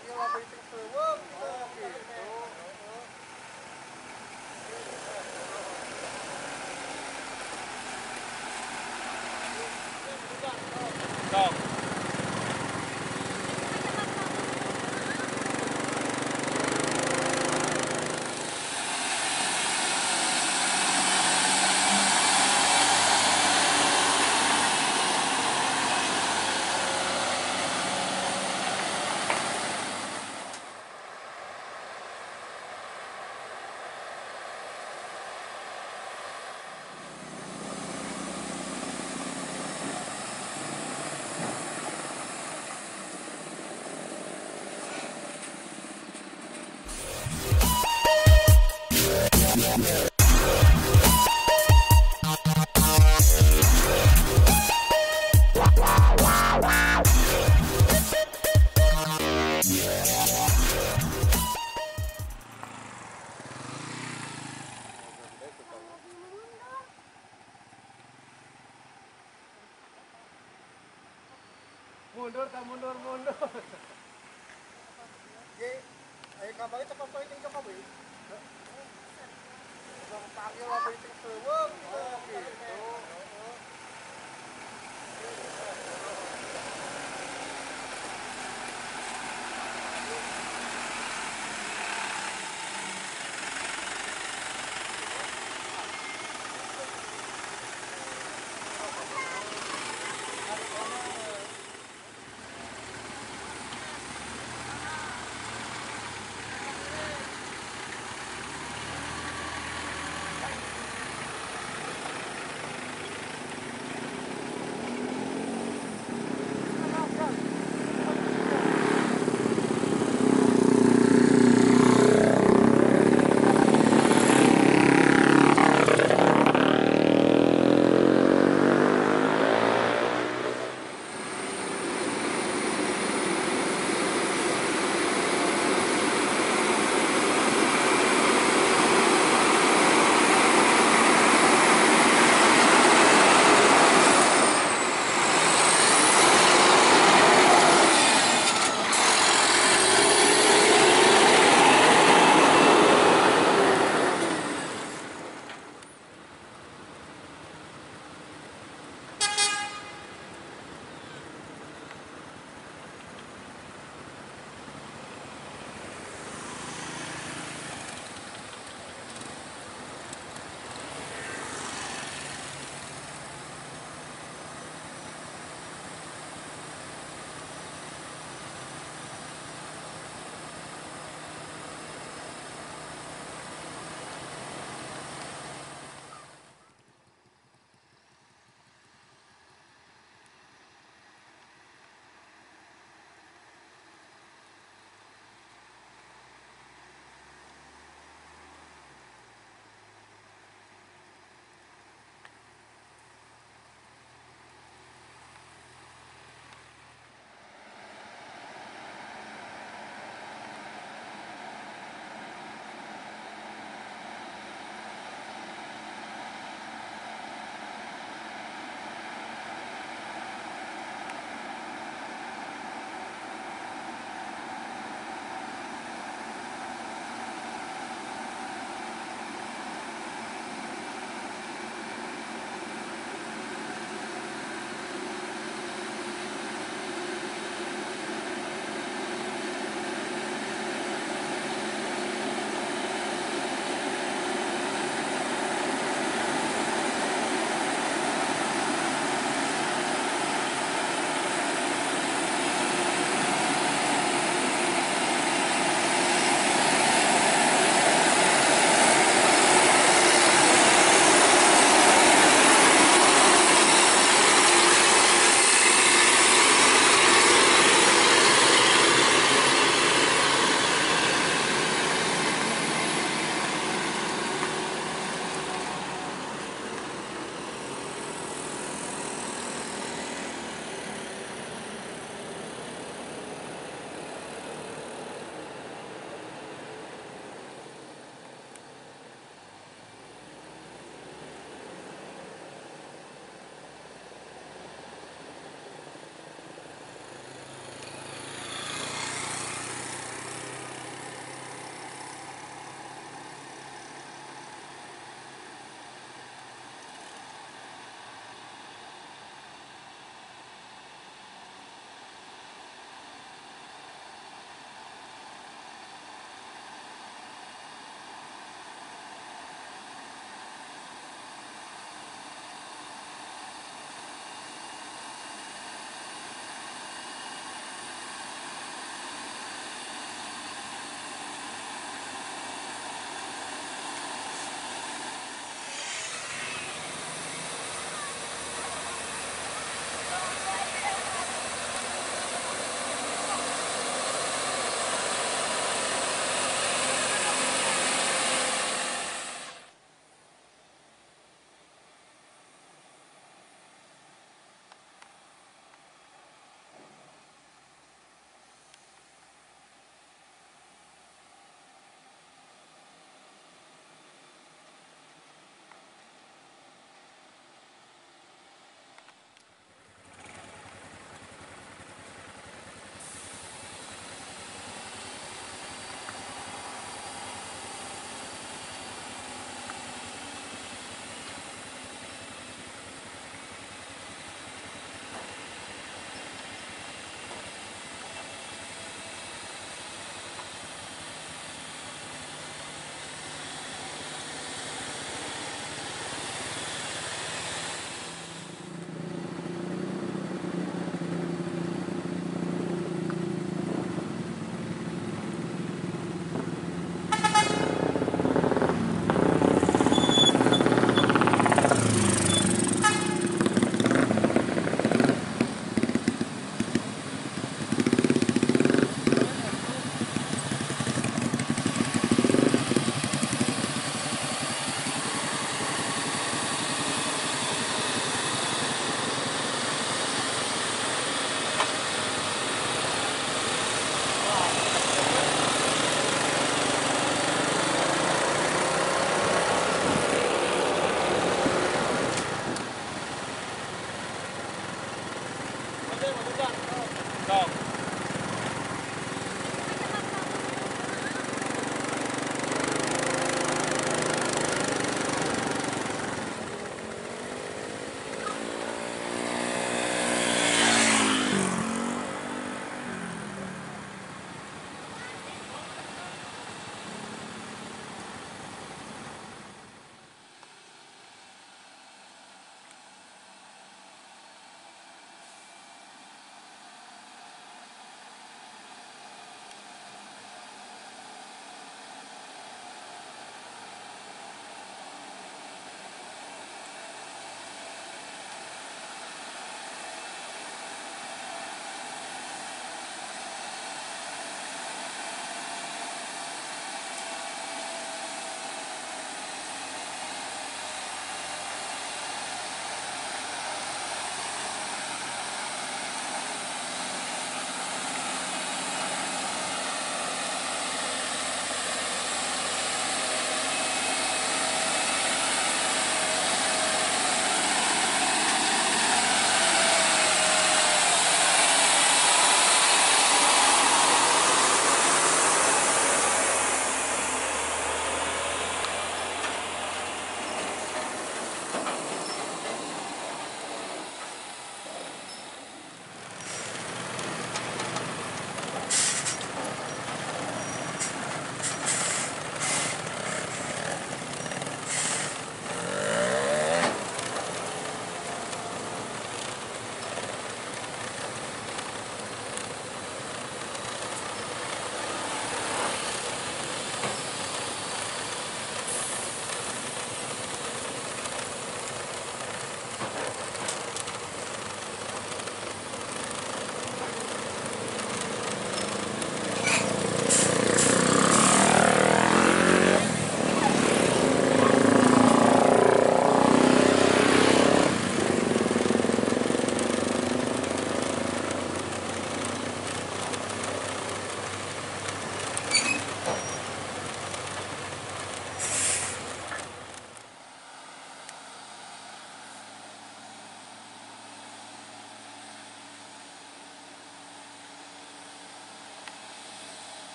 panggil apa itu seweng oh gitu Sok. Mundur tak mundur mundur. Ye, ayo kabarnya cepat poin yang cepat boy. Panggil apa itu seweng oh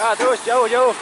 啊，走，加油，加油！